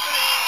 Anthony.